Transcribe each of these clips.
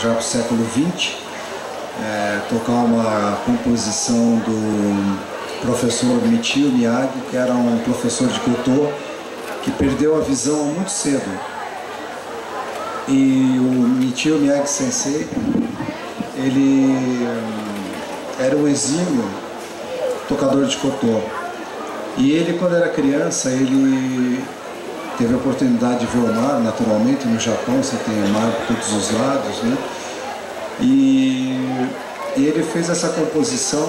já para o século XX, é, tocar uma composição do professor Michio Miyagi, que era um professor de Kyoto, que perdeu a visão muito cedo. E o Michio Miyagi Sensei, ele hum, era um exímio tocador de Kotô. E ele, quando era criança, ele teve a oportunidade de ver o mar, naturalmente, no Japão você tem mar por todos os lados, né? E, e ele fez essa composição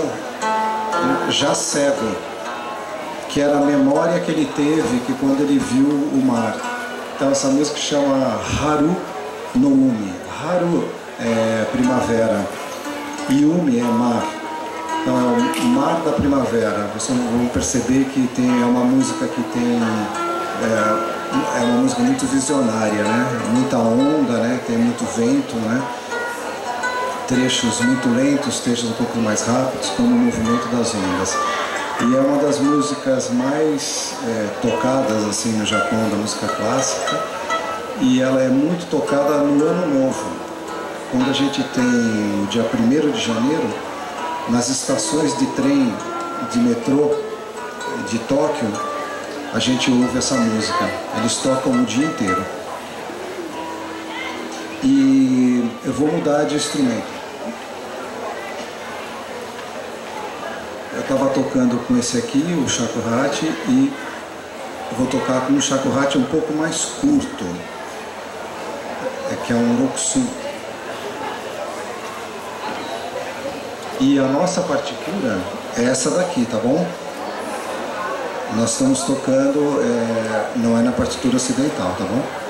já cego, que era a memória que ele teve que quando ele viu o mar. Então essa música chama Haru no Umi. Haru é primavera e Umi é mar. Então é o mar da primavera. Vocês vão perceber que tem, é uma música que tem é, é uma música muito visionária, né? Muita onda, né? Tem muito vento, né? Trechos muito lentos, trechos um pouco mais rápidos, como o movimento das ondas. E é uma das músicas mais é, tocadas assim no Japão da música clássica. E ela é muito tocada no Ano Novo, quando a gente tem o dia 1 de janeiro, nas estações de trem, de metrô de Tóquio, a gente ouve essa música. Eles tocam o dia inteiro. E eu vou mudar de instrumento. Eu estava tocando com esse aqui, o shakuhachi, e vou tocar com um shakuhachi um pouco mais curto, é que é um rokusu. E a nossa partitura é essa daqui, tá bom? Nós estamos tocando, é, não é na partitura ocidental, tá bom?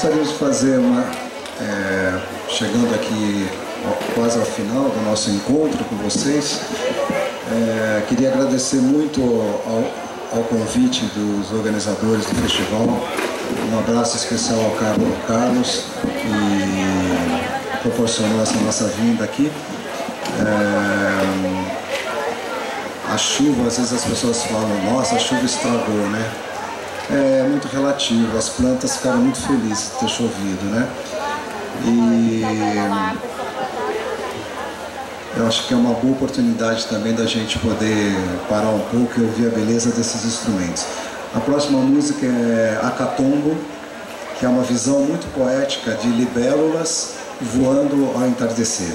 Gostaríamos de fazer uma, é, chegando aqui quase ao final do nosso encontro com vocês, é, queria agradecer muito ao, ao, convite dos organizadores do festival, um abraço especial ao Carlos, Carlos que proporcionou essa nossa vinda aqui. É, a chuva, às vezes as pessoas falam, nossa, a chuva estragou, né? É muito relativo, as plantas ficaram muito felizes de ter chovido, né? E eu acho que é uma boa oportunidade também da gente poder parar um pouco e ouvir a beleza desses instrumentos. A próxima música é Acatombo, que é uma visão muito poética de libélulas voando ao entardecer.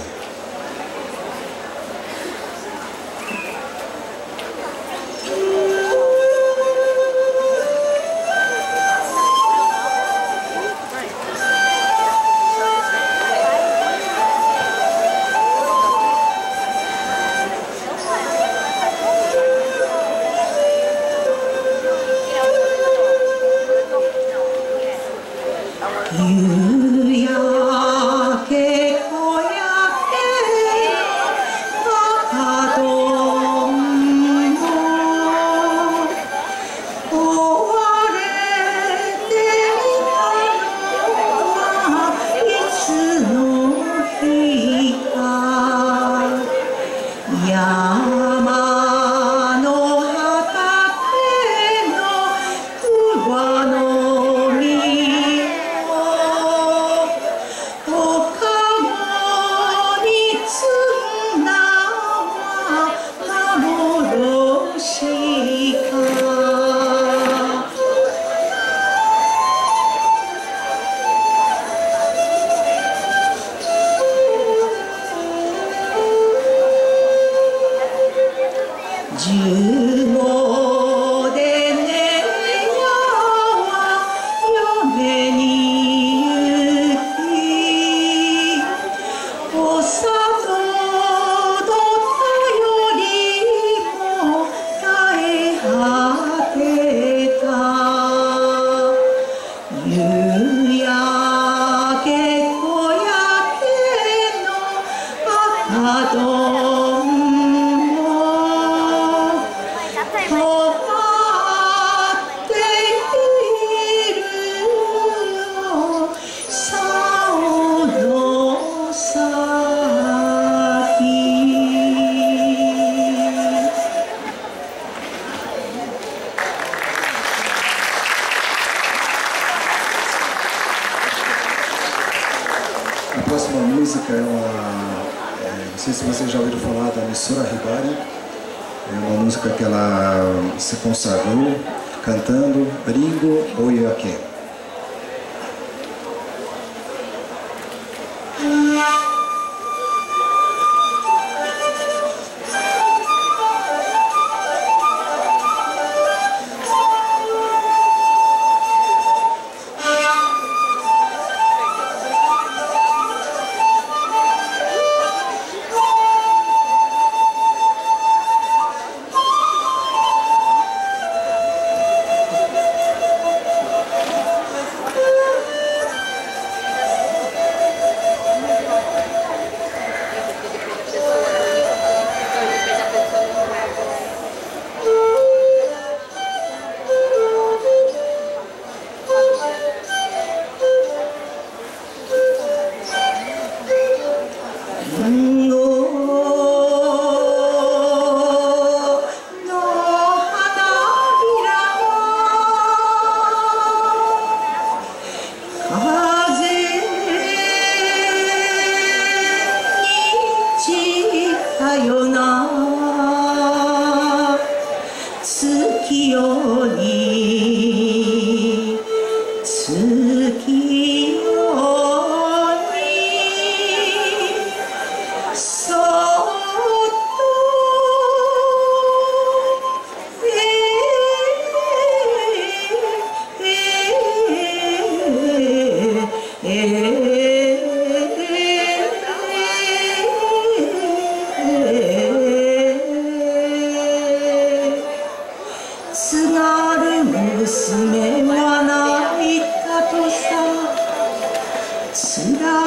se consagrou cantando Ringo Oiaqueta.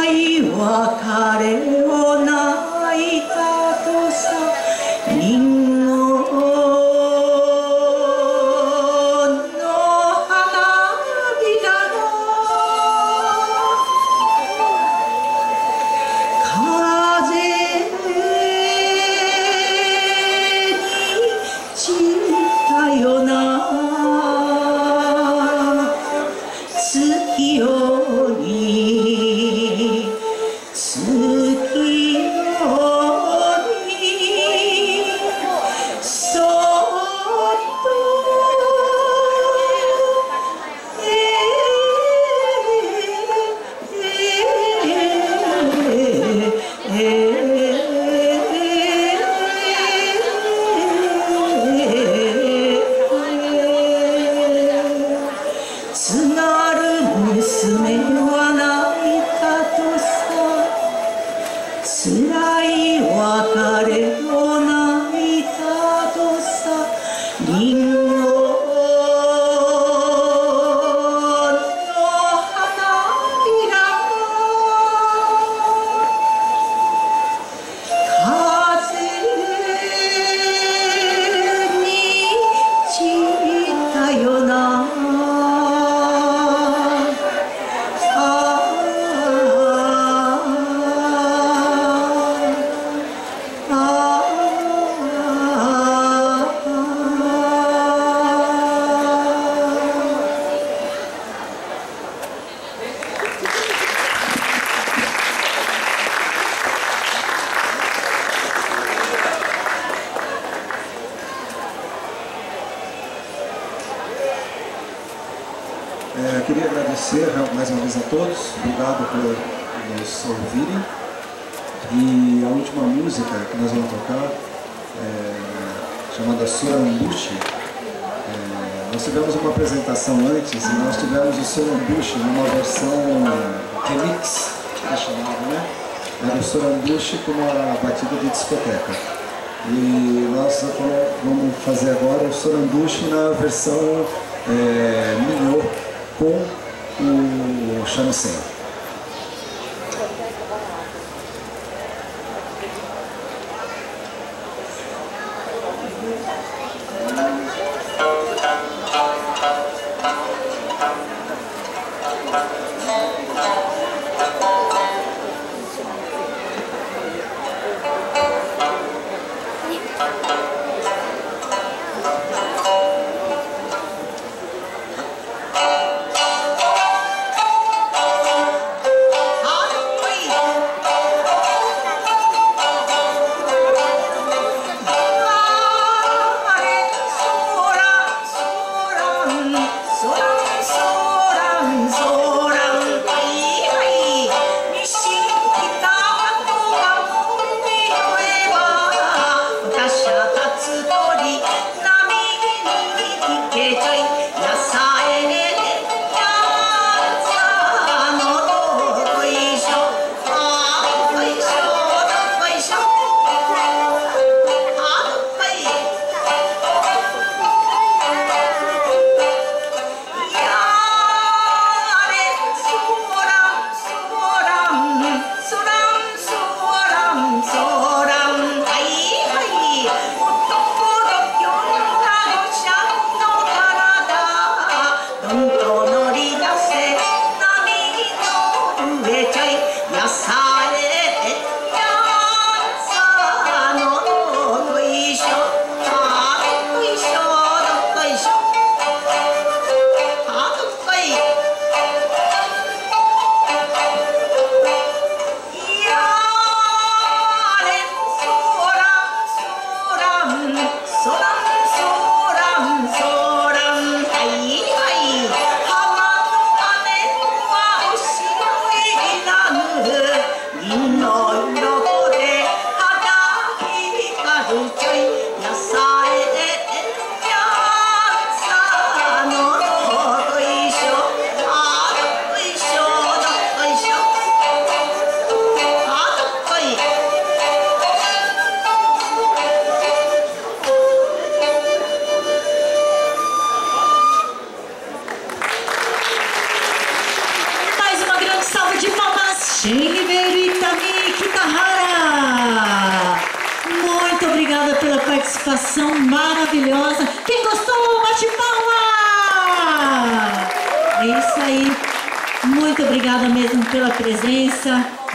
い別れを。Sorambuche, numa versão remix, que tá é chamada, né? Era o Sorambuche com uma batida de discoteca. E nós vamos fazer agora o Sorambuche na versão é, com o Chama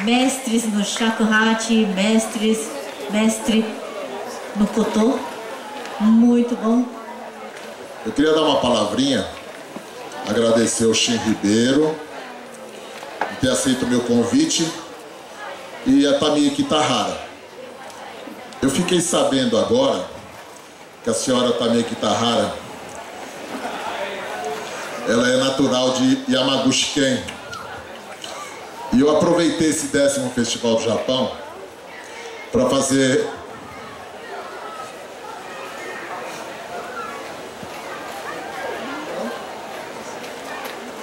Mestres no Shakuhachi, mestres, mestre no Kotô. Muito bom. Eu queria dar uma palavrinha, agradecer o Shin Ribeiro por ter aceito o meu convite e a Tami Kitahara. Eu fiquei sabendo agora que a senhora Tami Kitahara ela é natural de Yamaguchi-ken. E eu aproveitei esse décimo Festival do Japão para fazer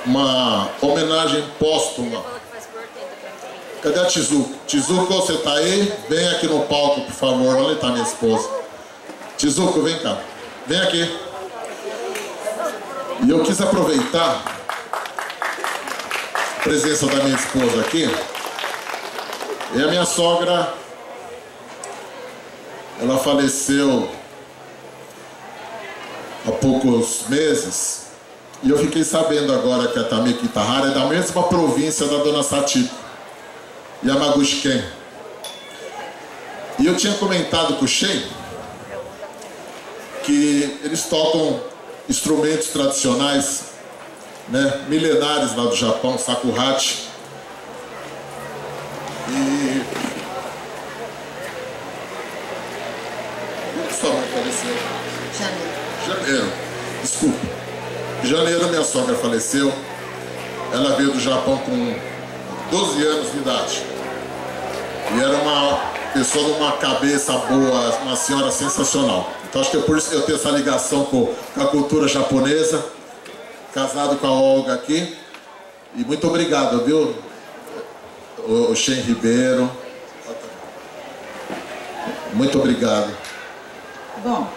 uma homenagem póstuma. Cadê a Tizuko? Tizuko, você tá aí? Vem aqui no palco, por favor. Onde está minha esposa? Tizuko, vem cá. Vem aqui. E eu quis aproveitar presença da minha esposa aqui. E a minha sogra, ela faleceu há poucos meses. E eu fiquei sabendo agora que a Tamiki Tahara é da mesma província da Dona Satiko, Yamaguchi-ken. E eu tinha comentado com o Shen que eles tocam instrumentos tradicionais, né, milenares lá do Japão, Sakuhachi. E... Quando sua mãe faleceu? Janeiro. Janeiro. Desculpa. Em janeiro minha sogra faleceu. Ela veio do Japão com 12 anos de idade. E era uma pessoa de uma cabeça boa, uma senhora sensacional. Então acho que é por isso que eu tenho essa ligação com, com a cultura japonesa. Casado com a Olga aqui. E muito obrigado, viu? O, o Shen Ribeiro. Muito obrigado. Bom,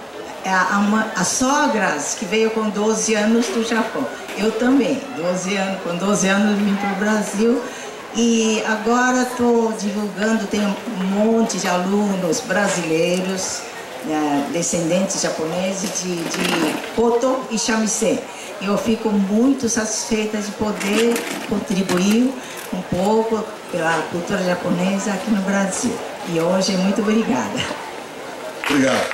é a, uma, as sogras que veio com 12 anos do Japão. Eu também, 12 anos, com 12 anos vim para o Brasil e agora estou divulgando, tem um monte de alunos brasileiros, né, descendentes japoneses de, de Koto e Shamisen. Eu fico muito satisfeita de poder contribuir um pouco pela cultura japonesa aqui no Brasil. E hoje, muito obrigada. Obrigado.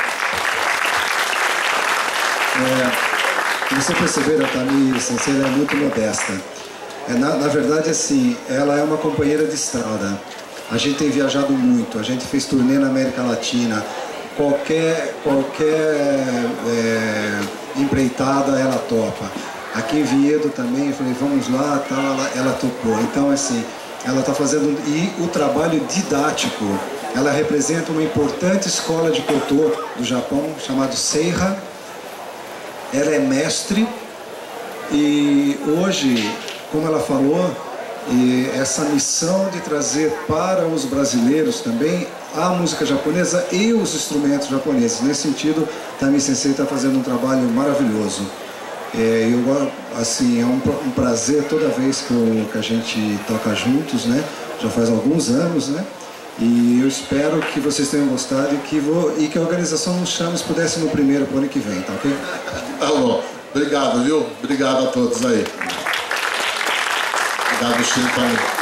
É, você perceberam, a Tami Sensei é muito modesta. É, na, na, verdade, assim, ela é uma companheira de estrada. A gente tem viajado muito, a gente fez turnê na América Latina. Qualquer, qualquer é, empreitada ela topa. Aqui em Viedo também, eu falei, vamos lá, tal, ela, ela topou. Então, assim, ela está fazendo. E o trabalho didático. Ela representa uma importante escola de Kotô do Japão, chamado Seiha ela é mestre e hoje, como ela falou, essa missão de trazer para os brasileiros também a música japonesa e os instrumentos japoneses. Nesse sentido, Tami Sensei está fazendo um trabalho maravilhoso. É, eu, assim, é um, um, prazer toda vez que, eu, que a gente toca juntos, né? Já faz alguns anos, né? E eu espero que vocês tenham gostado e que, vou, e que a organização nos chame se pudesse no primeiro para o ano que vem, tá ok? Tá bom. Obrigado, viu? Obrigado a todos aí. Obrigado, Chico.